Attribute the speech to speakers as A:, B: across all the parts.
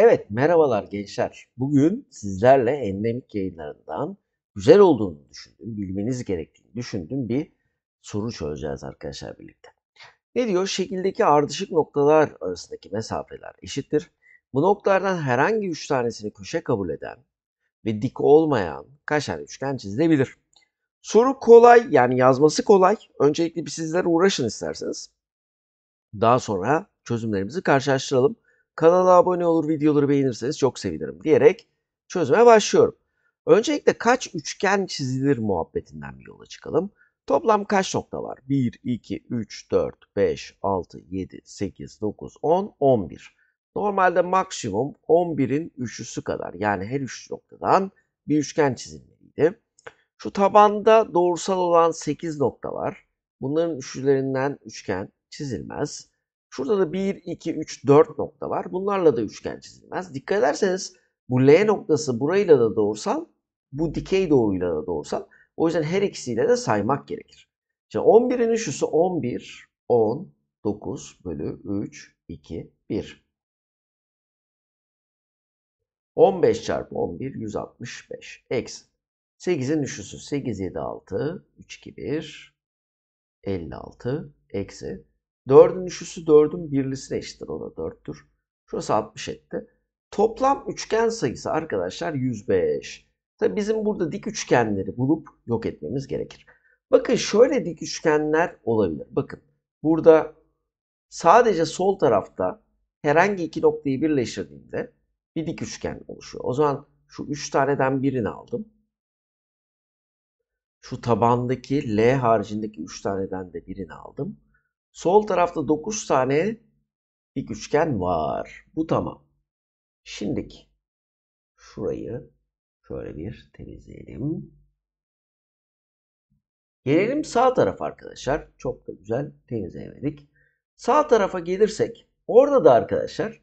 A: Evet, merhabalar gençler. Bugün sizlerle endemik yayınlarından güzel olduğunu düşündüğüm, bilmeniz gerektiğini düşündüğüm bir soru çözeceğiz arkadaşlar birlikte. Ne diyor? Şekildeki ardışık noktalar arasındaki mesafeler eşittir. Bu noktalardan herhangi üç tanesini köşe kabul eden ve dik olmayan kaç üçgen çizilebilir? Soru kolay, yani yazması kolay. Öncelikle bir sizler uğraşın isterseniz. Daha sonra çözümlerimizi karşılaştıralım. Kanala abone olur, videoları beğenirseniz çok sevinirim diyerek çözüme başlıyorum. Öncelikle kaç üçgen çizilir muhabbetinden bir yola çıkalım. Toplam kaç nokta var? 1, 2, 3, 4, 5, 6, 7, 8, 9, 10, 11. Normalde maksimum 11'in üçlüsü kadar yani her üç noktadan bir üçgen çizilmeliydi. Şu tabanda doğrusal olan 8 nokta var. Bunların üçlülerinden üçgen çizilmez. Şurada da 1, 2, 3, 4 nokta var. Bunlarla da üçgen çizilmez. Dikkat ederseniz bu L noktası burayla da doğrusal, bu dikey doğruyla da doğrusal. O yüzden her ikisiyle de saymak gerekir. Şimdi 11'in üçlüsü 11, 10, 9 bölü 3, 2, 1. 15 çarpı 11, 165. Eksi. 8'in üçlüsü 8, 7, 6, 3, 2, 1, 56. Eksi. 4'ün üçlüsü 4'ün birlisine eşittir. O da 4'tür. Şurası 60 etti. Toplam üçgen sayısı arkadaşlar 105. Tabi bizim burada dik üçgenleri bulup yok etmemiz gerekir. Bakın şöyle dik üçgenler olabilir. Bakın burada sadece sol tarafta herhangi iki noktayı birleştirdiğimde bir dik üçgen oluşuyor. O zaman şu üç taneden birini aldım. Şu tabandaki L haricindeki üç taneden de birini aldım. Sol tarafta 9 tane dik üçgen var. Bu tamam. Şimdiki şurayı şöyle bir temizleyelim. Gelelim sağ tarafa arkadaşlar. Çok da güzel temizleyemedik. Sağ tarafa gelirsek orada da arkadaşlar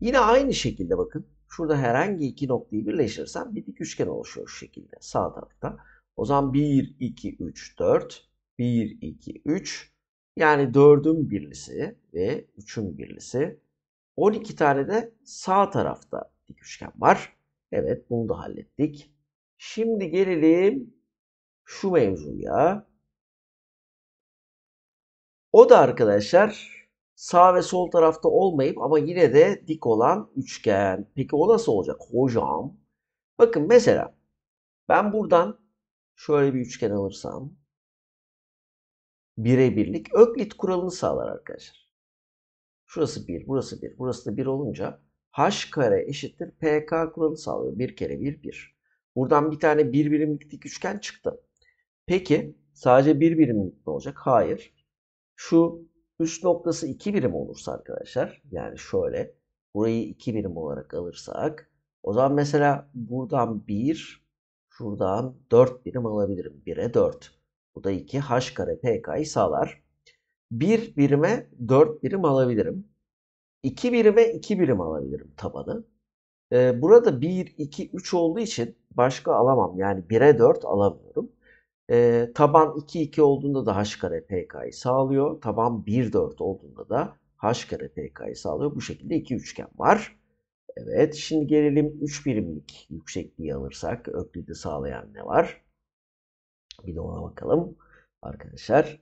A: yine aynı şekilde bakın. Şurada herhangi iki noktayı birleştirirsem bir dik üçgen oluşuyor şu şekilde sağ tarafta. O zaman 1, 2, 3, 4. 1, 2, 3. Yani 4'ün birlisi ve 3'ün birlisi. 12 tane de sağ tarafta dik üçgen var. Evet bunu da hallettik. Şimdi gelelim şu mevzuya. O da arkadaşlar sağ ve sol tarafta olmayıp ama yine de dik olan üçgen. Peki o nasıl olacak hocam? Bakın mesela ben buradan şöyle bir üçgen alırsam birebirlik Öklit kuralını sağlar arkadaşlar. Şurası 1, burası 1, burası da 1 olunca h kare eşittir pk kuralı sağlıyor. 1 kere 1, 1. Buradan bir tane bir birimlik dik üçgen çıktı. Peki sadece bir birimlik mi olacak? Hayır. Şu üst noktası 2 birim olursa arkadaşlar yani şöyle burayı 2 birim olarak alırsak o zaman mesela buradan 1 şuradan 4 birim alabilirim. 1'e 4. Bu da 2 h kare pk'yı sağlar. 1 birime 4 birim alabilirim. 2 birime 2 birim alabilirim tabanı. Ee, burada 1, 2, 3 olduğu için başka alamam. Yani 1'e 4 alamıyorum. Ee, taban 2, 2 olduğunda da h kare pk'yı sağlıyor. Taban 1, 4 olduğunda da h kare pk'yı sağlıyor. Bu şekilde iki üçgen var. Evet şimdi gelelim 3 birimlik yüksekliği alırsak öklidi sağlayan ne var? Bir de ona bakalım arkadaşlar.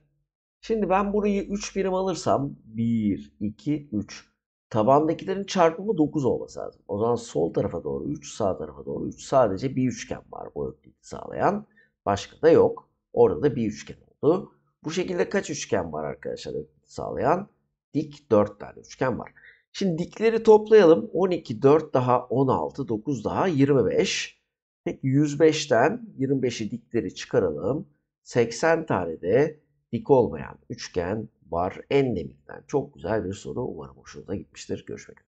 A: Şimdi ben burayı 3 birim alırsam 1, 2, 3. Tabandakilerin çarpımı 9 olması lazım. O zaman sol tarafa doğru 3, sağ tarafa doğru 3. Sadece bir üçgen var bu öklidi sağlayan. Başka da yok. Orada da bir üçgen oldu. Bu şekilde kaç üçgen var arkadaşlar öklidi sağlayan? Dik 4 tane üçgen var. Şimdi dikleri toplayalım. 12, 4 daha 16, 9 daha 25. Peki 105'ten 25'i dikleri çıkaralım. 80 tane de dik olmayan üçgen var endemikten. Çok güzel bir soru. Umarım hoşunuza gitmiştir. Görüşmek üzere.